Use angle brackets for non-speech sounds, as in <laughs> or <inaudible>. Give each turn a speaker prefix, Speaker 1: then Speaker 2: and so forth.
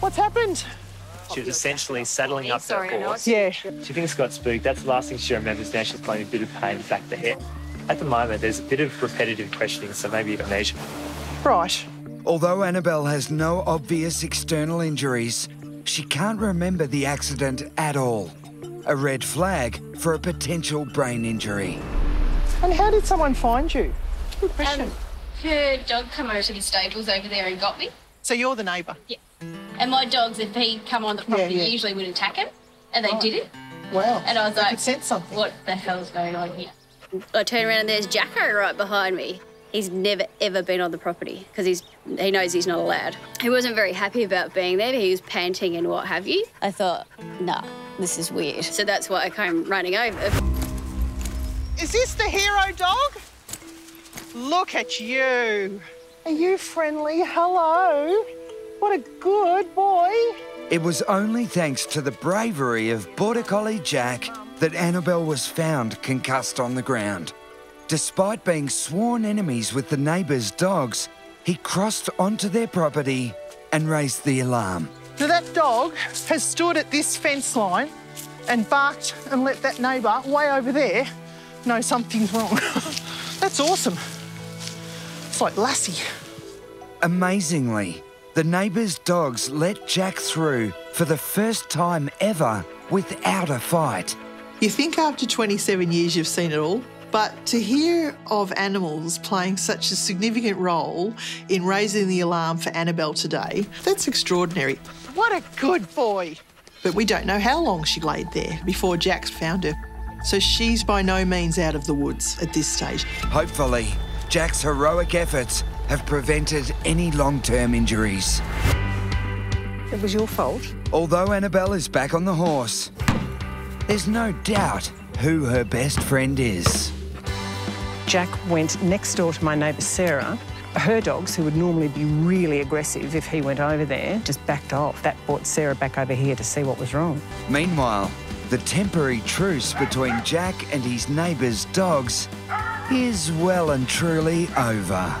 Speaker 1: What's happened?
Speaker 2: She was essentially saddling up
Speaker 3: Sorry,
Speaker 2: her horse.
Speaker 1: Yeah.
Speaker 2: She thinks got spooked. That's the last thing she remembers. Now she's feeling a bit of pain in the back of the head. At the moment, there's a bit of repetitive questioning, so maybe amnesia.
Speaker 1: Right.
Speaker 4: Although Annabelle has no obvious external injuries, she can't remember the accident at all. A red flag for a potential brain injury.
Speaker 1: And how did someone find you? Good question.
Speaker 3: Um, her dog came over to the stables over there and got me.
Speaker 1: so you're the neighbour?
Speaker 3: Yeah. And my dogs, if he come on the property,
Speaker 1: yeah.
Speaker 3: usually would attack him. And they oh, did it.
Speaker 1: Wow.
Speaker 3: And I was
Speaker 1: I
Speaker 3: like,
Speaker 1: sense something.
Speaker 3: what the hell's going on here? I turn around and there's Jacko right behind me. He's never ever been on the property because he's he knows he's not allowed. He wasn't very happy about being there. He was panting and what have you. I thought, nah, this is weird. So that's why I came running over.
Speaker 1: Is this the hero dog? Look at you. Are you friendly? Hello. What a good boy.
Speaker 4: It was only thanks to the bravery of Border Collie Jack that Annabelle was found concussed on the ground. Despite being sworn enemies with the neighbours' dogs, he crossed onto their property and raised the alarm.
Speaker 1: Now that dog has stood at this fence line and barked and let that neighbour way over there know something's wrong. <laughs> That's awesome. It's like Lassie.
Speaker 4: Amazingly, the neighbours' dogs let Jack through for the first time ever without a fight.
Speaker 5: You think after 27 years you've seen it all, but to hear of animals playing such a significant role in raising the alarm for Annabelle today, that's extraordinary.
Speaker 1: What a good boy.
Speaker 5: But we don't know how long she laid there before Jax found her. So she's by no means out of the woods at this stage.
Speaker 4: Hopefully, Jack's heroic efforts have prevented any long term injuries.
Speaker 1: It was your fault.
Speaker 4: Although Annabelle is back on the horse, there's no doubt who her best friend is.
Speaker 6: Jack went next door to my neighbour Sarah. Her dogs, who would normally be really aggressive if he went over there, just backed off. That brought Sarah back over here to see what was wrong.
Speaker 4: Meanwhile, the temporary truce between Jack and his neighbour's dogs is well and truly over.